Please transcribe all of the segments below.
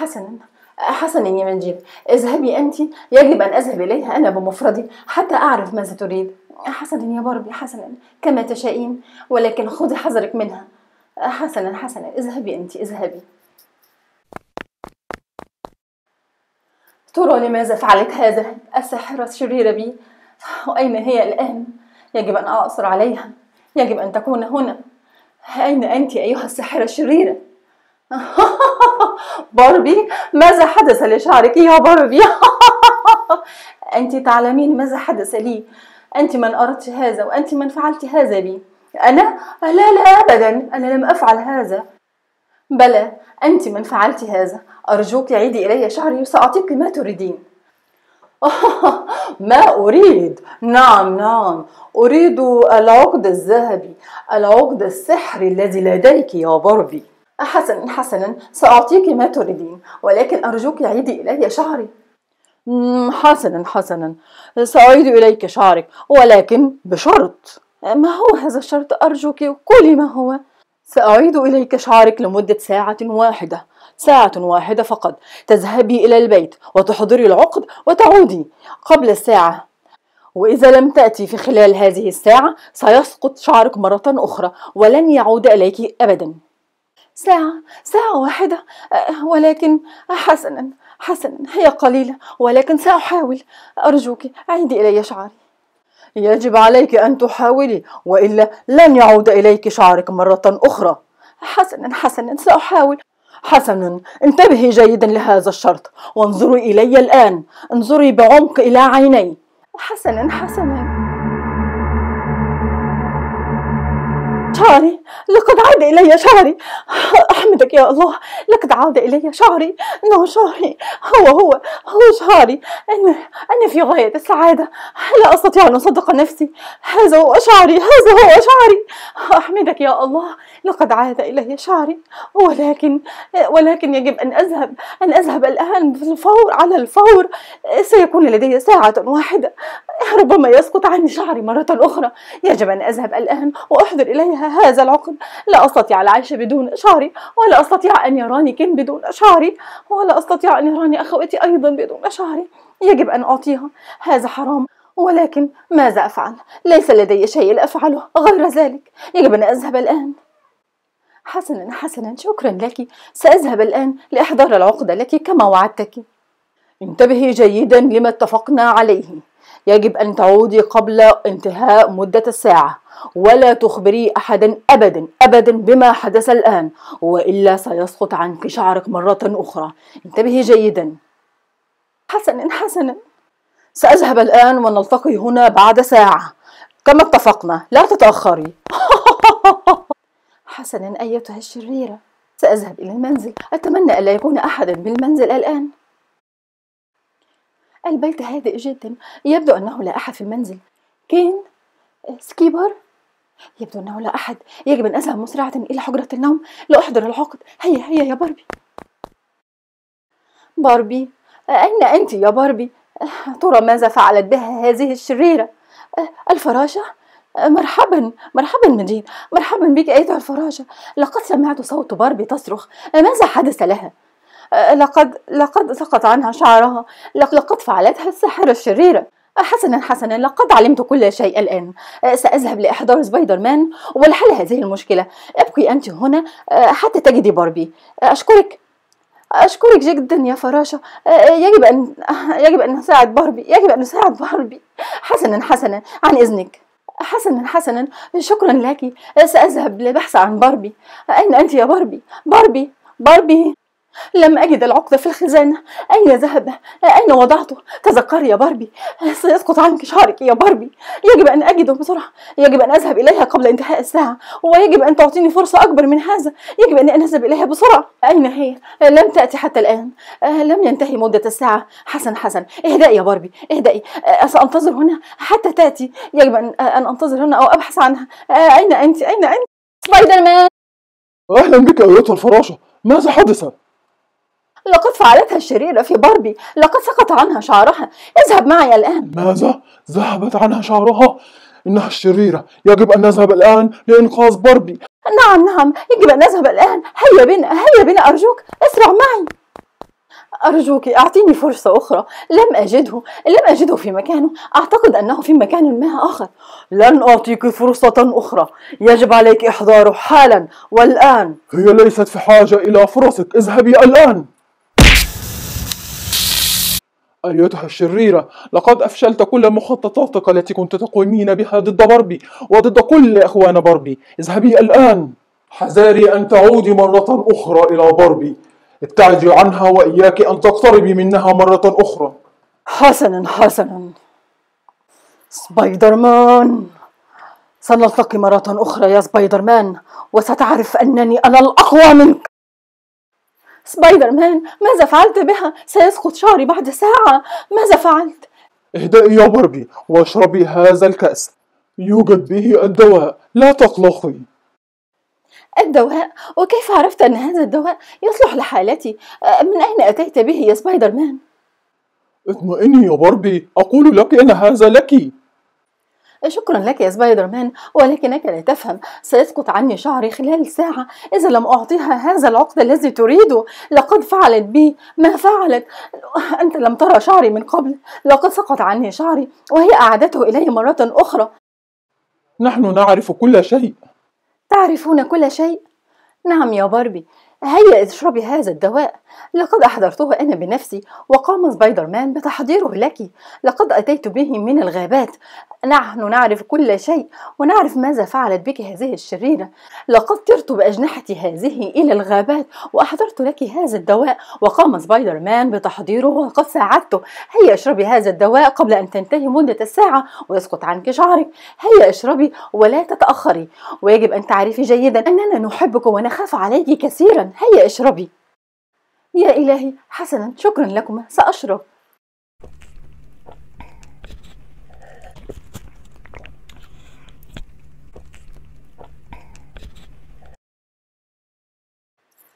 حسنا حسنا يا منجيب. اذهبي أنت. يجب أن أذهب إليها أنا بمفردي حتى أعرف ماذا تريد. حسنا يا باربي حسنا كما تشائين ولكن خذي حذرك منها. حسنا حسنا اذهبي أنت اذهبي. ترى لماذا فعلت هذا؟ الساحرة الشريرة بي. وأين هي الآن؟ يجب أن أعصر عليها. يجب أن تكون هنا. أين أنت أيها الساحرة الشريرة باربي ماذا حدث لشعرك يا باربي أنت تعلمين ماذا حدث لي. أنت من أردت هذا وأنت من فعلت هذا بي أنا؟ لا لا أبدا. أنا لم أفعل هذا. بلى أنت من فعلت هذا. أرجوك عيدي إلي شعري وسأعطيك ما تريدين. ما أريد. نعم نعم. أريد العقد الذهبي. العقد السحري الذي لديك يا باربي حسنا حسنا سأعطيك ما تريدين ولكن أرجوك عيدي إلي شعري. حسنا حسنا سأعيد إليك شعرك ولكن بشرط. ما هو هذا الشرط؟ أرجوك قولي ما هو. سأعيد إليك شعرك لمدة ساعة واحدة. ساعة واحدة فقط. تذهبي إلى البيت وتحضري العقد وتعودي قبل الساعة. وإذا لم تأتي في خلال هذه الساعة سيسقط شعرك مرة أخرى ولن يعود إليك أبدا. ساعة ساعة واحدة. أه، ولكن حسنا حسنا هي قليلة ولكن سأحاول. أرجوك عيدي إلي شعري يجب عليك أن تحاولي وإلا لن يعود إليك شعرك مرة أخرى. حسنا حسنا سأحاول. حسنا انتبهي جيدا لهذا الشرط وانظري إلي الآن. انظري بعمق إلى عيني. حسنا حسنا. لقد عاد إلي شعري. أحمدك يا الله لقد عاد إلي شعري. إنه شعري هو هو هو شعري. أنا أنا في غاية السعادة. لا أستطيع أن أصدق نفسي. هذا هو شعري هذا هو شعري. أحمدك يا الله لقد عاد إلي شعري. ولكن ولكن يجب أن أذهب أن أذهب الآن بالفور على الفور. سيكون لدي ساعة واحدة. ربما يسقط عني شعري مرة أخرى. يجب أن أذهب الآن وأحضر إليها هذا العقد لا أستطيع العيش بدون شعري ولا أستطيع أن يراني كن بدون شعري ولا أستطيع أن يراني أخوتي أيضا بدون شعري. يجب أن أعطيها. هذا حرام ولكن ماذا أفعل؟ ليس لدي شيء لأفعله غير ذلك. يجب أن أذهب الآن. حسنا حسنا شكرا لك. سأذهب الآن لإحضار العقدة لك كما وعدتك. انتبهي جيدا لما اتفقنا عليه. يجب أن تعودي قبل انتهاء مدة الساعة ولا تخبري أحدا أبدا أبدا بما حدث الآن وإلا سيسقط عنك شعرك مرة أخرى. انتبهي جيدا. حسنا حسنا. سأذهب الآن ونلتقي هنا بعد ساعة. كما اتفقنا لا تتأخري. حسنا أيتها الشريرة. سأذهب إلى المنزل. أتمنى ألا يكون أحدا بالمنزل الآن. البيت هادئ جدا. يبدو أنه لا أحد في المنزل. كين سكيبر؟ يبدو أنه لا أحد. يجب أن أذهب مسرعة إلى حجرة النوم. لأحضر العقد. هيا هيا يا باربي. باربي أين أنت يا باربي؟ ترى ماذا فعلت بها هذه الشريرة؟ الفراشة؟ مرحبا مرحبا ميج. مرحبا بك أيتها الفراشة. لقد سمعت صوت باربي تصرخ. ماذا حدث لها؟ لقد لقد سقط عنها شعرها. لقد فعلتها الساحرة الشريرة حسنا حسنا لقد علمت كل شيء الآن. سأذهب لإحضار سبايدر مان ولحل هذه المشكلة. ابقي أنت هنا حتى تجدي باربي. أشكرك. أشكرك جدا يا فراشة. يجب أن يجب أن نساعد باربي. يجب أن نساعد باربي. حسنا حسنا عن إذنك. حسنا حسنا شكرا لك. سأذهب للبحث عن باربي. أين أنت يا باربي؟ باربي باربي. لم أجد العقد في الخزانة. أين ذهب؟ أين وضعته؟ تذكري يا باربي. سيسقط عنك شعرك يا باربي. يجب أن أجده بسرعة. يجب أن أذهب إليها قبل انتهاء الساعة. ويجب أن تعطيني فرصة أكبر من هذا. يجب أن أذهب إليها بسرعة. أين هي؟ لم تأتي حتى الآن. لم ينتهي مدة الساعة. حسن حسن. اهدئي يا باربي. اهدئي سأنتظر هنا حتى تأتي. يجب أن أن أنتظر هنا أو أبحث عنها. أين أنت؟ أين أنت؟ سبايدر مان! أهلا بك أيتها الفراشة. ماذا حدث؟ لقد فعلتها الشريرة في باربي لقد سقط عنها شعرها. اذهب معي الآن. ماذا؟ ذهبت عنها شعرها؟ إنها الشريرة. يجب أن نذهب الآن لإنقاذ باربي نعم نعم. يجب أن نذهب الآن. هيا بنا هيا بنا أرجوك. اسرع معي. أرجوك أعطيني فرصة أخرى. لم أجده لم أجده في مكانه. أعتقد أنه في مكان ما آخر. لن أعطيك فرصة أخرى. يجب عليك إحضاره حالا. والآن. هي ليست في حاجة إلى فرصك. اذهبي الآن. أيتها الشريرة لقد أفشلت كل مخططاتك التي كنت تقومين بها ضد باربي وضد كل إخوان باربي اذهبي الآن. حذاري أن تعودي مرة أخرى إلى باربي ابتعدي عنها وإياك أن تقتربي منها مرة أخرى. حسنا حسنا. سبايدر مان سنلتقي مرة أخرى يا سبايدر مان وستعرف أنني أنا الأقوى منك. سبايدر مان ماذا فعلت بها؟ سيسقط شعري بعد ساعة ماذا فعلت؟ اهدئي يا باربي واشربي هذا الكأس يوجد به الدواء لا تقلقي الدواء وكيف عرفت أن هذا الدواء يصلح لحالتي؟ من أين أتيت به يا سبايدر مان؟ اطمئني يا باربي أقول لك أن هذا لك شكرا لك يا سبايدر مان ولكنك لا تفهم. سيسقط عني شعري خلال ساعة. إذا لم أعطيها هذا العقد الذي تريده لقد فعلت بي ما فعلت. أنت لم ترى شعري من قبل. لقد سقط عني شعري وهي أعادته إلي مرة أخرى. نحن نعرف كل شيء. تعرفون كل شيء؟ نعم يا باربي. هيا اشربي هذا الدواء. لقد أحضرته أنا بنفسي وقام سبايدر مان بتحضيره لك. لقد أتيت به من الغابات. نحن نعرف كل شيء ونعرف ماذا فعلت بك هذه الشريرة. لقد طرت بأجنحتي هذه إلى الغابات وأحضرت لك هذا الدواء وقام سبايدر مان بتحضيره وقد ساعدته. هيا اشربي هذا الدواء قبل أن تنتهي مدة الساعة ويسقط عنك شعرك. هيا اشربي ولا تتأخري. ويجب أن تعرفي جيدا أننا نحبك ونخاف عليك كثيرا. هيا اشربي. يا إلهي حسنا. شكرا لكما سأشرب.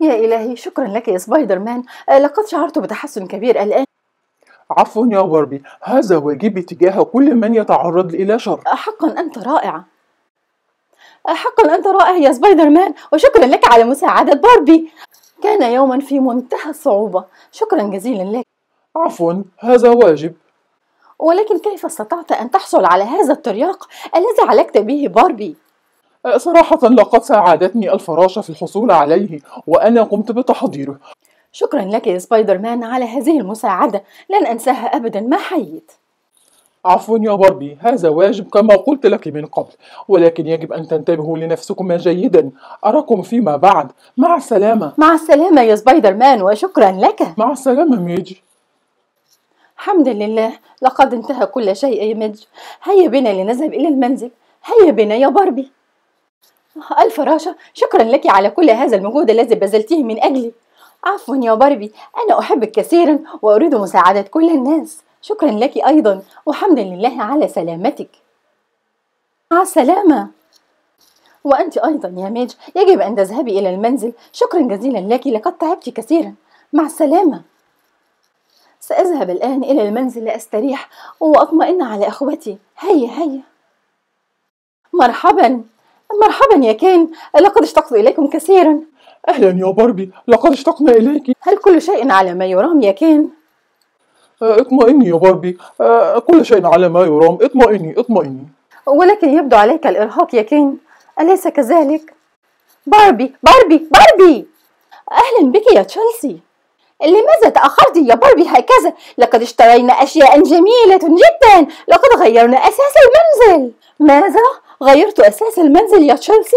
يا إلهي شكرا لك يا سبايدر مان آه، لقد شعرت بتحسن كبير الآن. عفوا يا باربي هذا واجبي تجاه كل من يتعرض إلى شر. حقا أنت رائع. حقا أنت رائع يا سبايدر مان وشكرا لك على مساعدة باربي كان يوما في منتهى الصعوبة. شكرا جزيلا لك. عفوا هذا واجب. ولكن كيف استطعت أن تحصل على هذا الترياق الذي علقت به باربي؟ صراحة لقد ساعدتني الفراشة في الحصول عليه وأنا قمت بتحضيره. شكرا لك يا سبايدر مان على هذه المساعدة. لن أنساها أبدا. ما حييت؟ عفوا يا باربي هذا واجب كما قلت لك من قبل ولكن يجب أن تنتبهوا لنفسكما جيدا. أراكم فيما بعد. مع السلامة. مع السلامة يا سبايدر مان وشكرا لك. مع السلامة ميج الحمد لله. لقد انتهى كل شيء يا ميج. هيا بنا لنذهب إلى المنزل. هيا بنا يا باربي. الفراشة شكرا لك على كل هذا المجهود الذي بذلتيه من أجلي. عفوا يا باربي. أنا أحبك كثيرا وأريد مساعدة كل الناس. شكرا لك أيضا وحمدا لله على سلامتك. مع السلامة. وأنت أيضا يا ميج يجب أن تذهبي إلى المنزل. شكرا جزيلا لك لقد تعبت كثيرا. مع السلامة. سأذهب الآن إلى المنزل لأستريح وأطمئن على أخوتي. هيا هيا. مرحبا. مرحبا يا كين. لقد اشتقت إليكم كثيرا. أهلا يا باربي. لقد اشتقنا إليك. هل كل شيء على ما يرام يا كين؟ اطمئني يا باربي آه، كل شيء على ما يرام اطمئني اطمئني ولكن يبدو عليك الإرهاق يا كين أليس كذلك؟ باربي باربي باربي أهلا بك يا تشيلسي لماذا تأخرت يا باربي هكذا؟ لقد اشترينا أشياء جميلة جدا لقد غيرنا أثاث المنزل ماذا؟ غيرت أثاث المنزل يا تشيلسي؟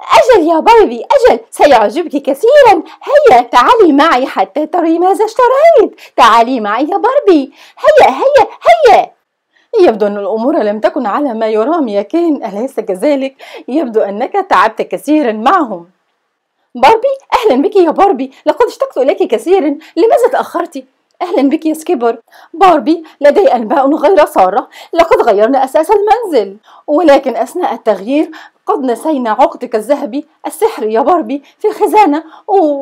أجل يا باربي أجل سيعجبك كثيرا. هيا تعالي معي حتى تري ماذا اشتريت. تعالي معي يا باربي. هيا هيا هيا. يبدو أن الأمور لم تكن على ما يرام يا كين أليس كذلك؟ يبدو أنك تعبت كثيرا معهم. باربي أهلا بك يا باربي. لقد اشتقت إليك كثيرا. لماذا تأخرت؟ أهلا بك يا سكيبر. باربي لدي أنباء غير سارة لقد غيرنا أثاث المنزل. ولكن أثناء التغيير قد نسينا عقدك الذهبي السحري يا باربي في الخزانة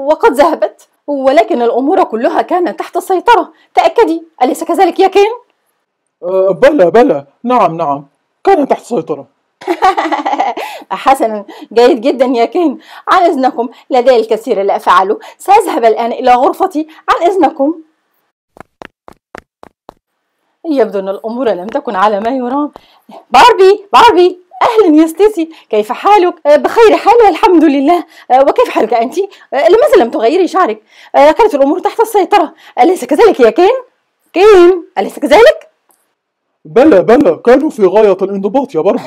وقد ذهبت. ولكن الأمور كلها كانت تحت السيطرة. تأكدي أليس كذلك يا كين؟ أه بلى بلى. نعم نعم. كان تحت سيطرة حسنا جيد جدا يا كين عن إذنكم لدي الكثير لأفعله سأذهب الآن إلى غرفتي. عن إذنكم. يبدو أن الأمور لم تكن على ما يرام. باربي باربي أهلا يا ستيسي كيف حالك؟ آه، بخير. حال والحمد لله. آه، وكيف حالك أنت؟ آه، لماذا لم تغيري شعرك؟ كانت الأمور تحت السيطرة. أليس كذلك يا كين؟ كين أليس كذلك؟ بلى بلى. كانوا في غاية الانضباط يا باربي.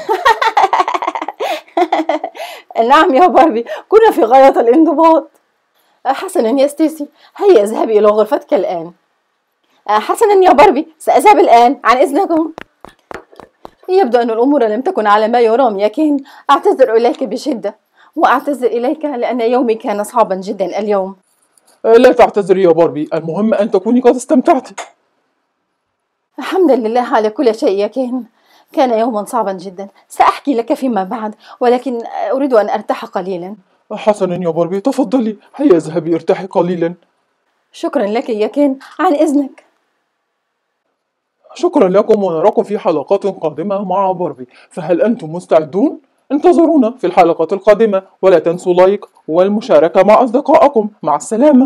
نعم يا باربي. كنا في غاية الانضباط. حسنا يا ستيسي هيا اذهبي إلى غرفتك الآن. حسنا يا باربي. سأذهب الآن. عن إذنكم. يبدو أن الأمور لم تكن على ما يرام يا كين أعتذر إليك بشدة وأعتذر إليك لأن يومي كان صعبا جدا اليوم. لا تعتذري يا باربي المهم أن تكوني قد استمتعت. الحمد لله على كل شيء يا كين كان يوما صعبا جدا. سأحكي لك فيما بعد ولكن أريد أن أرتاح قليلا. حسنا يا باربي تفضلي. هيا اذهبي ارتاحي قليلا. شكرا لك يا كين عن إذنك. شكرا لكم ونراكم في حلقات قادمة مع باربي فهل أنتم مستعدون؟ انتظرونا في الحلقات القادمة. ولا تنسوا like والمشاركة مع أصدقائكم. مع السلامة.